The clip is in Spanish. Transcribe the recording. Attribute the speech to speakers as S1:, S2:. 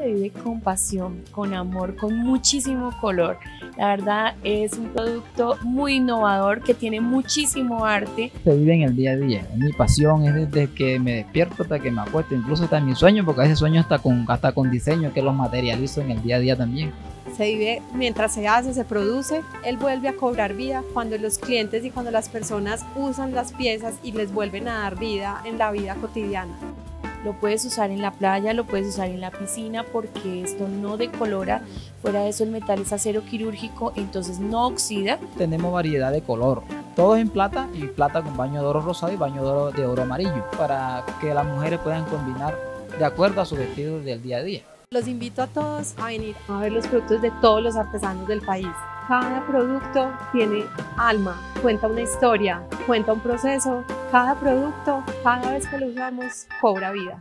S1: se vive con pasión, con amor, con muchísimo color. La verdad es un producto muy innovador que tiene muchísimo arte.
S2: Se vive en el día a día. Mi pasión es desde que me despierto hasta que me acuesto, incluso hasta en mi sueño, porque a veces sueño hasta con, hasta con diseño que los materializo en el día a día también
S3: se vive mientras se hace, se produce, él vuelve a cobrar vida cuando los clientes y cuando las personas usan las piezas y les vuelven a dar vida en la vida cotidiana.
S1: Lo puedes usar en la playa, lo puedes usar en la piscina porque esto no decolora. Fuera de eso el metal es acero quirúrgico, entonces no oxida.
S2: Tenemos variedad de color, todo en plata y plata con baño de oro rosado y baño de oro, de oro amarillo para que las mujeres puedan combinar de acuerdo a su vestido del día a día.
S3: Los invito a todos a venir a ver los productos de todos los artesanos del país. Cada producto tiene alma, cuenta una historia, cuenta un proceso. Cada producto, cada vez que lo usamos, cobra vida.